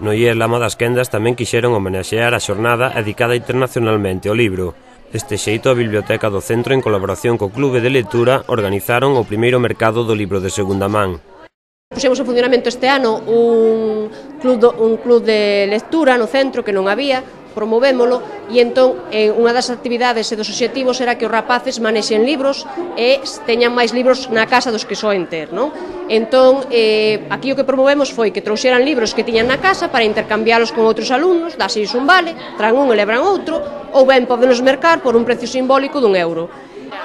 No IE Lama das Quendas tamén quixeron homenaxear a xornada dedicada internacionalmente ao libro. Deste xeito, a Biblioteca do Centro, en colaboración co Clube de Lectura, organizaron o primeiro mercado do libro de segunda man. Pusemos en funcionamento este ano un club, do, un club de lectura no centro que non había, promovémolo e entón eh, unha das actividades e dos obxectivos era que os rapaces manexen libros e teñan máis libros na casa dos que soen ter, non? Entón, eh, aquí o que promovemos foi que trouxeran libros que tiñan na casa para intercambiálos con outros alumnos, daseis un vale, tran un e lebran outro, ou ben podenos mercar por un precio simbólico dun euro.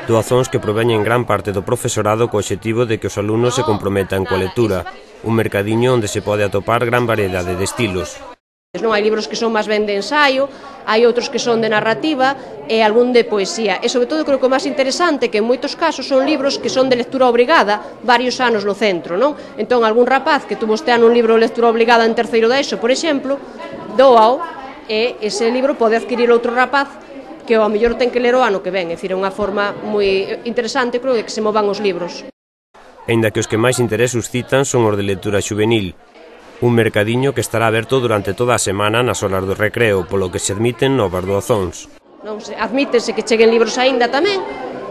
Doazóns que proveñen gran parte do profesorado co obxectivo de que os alumnos se comprometan coa lectura, un mercadiño onde se pode atopar gran variedade de estilos, Pois non hai libros que son máis ben de ensaio, hai outros que son de narrativa e algún de poesía. E sobre todo creo que o máis interesante que en moitos casos son libros que son de lectura obrigada varios anos no centro, non? Entón algún rapaz que tuvo este ano un libro de lectura obrigada en terceiro da ESO, por exemplo, doao e ese libro pode adquirir outro rapaz que ao mellor ten que ler o ano que ven, é dicir, é unha forma moi interesante, creo, de que se movan os libros. Ainda que os que máis interés suscitan son os de lectura juvenil, un mercadiño que estará aberto durante toda a semana nas horas do recreo, polo que se admiten novas doazóns. Non se admítese que cheguen libros aínda tamén,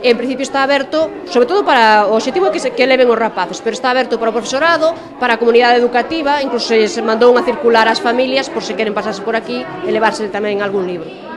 en principio está aberto, sobre todo para o objetivo que, se, que leven os rapaces, pero está aberto para o profesorado, para a comunidade educativa, incluso se mandou unha circular ás familias por se queren pasarse por aquí e levarse tamén algún libro.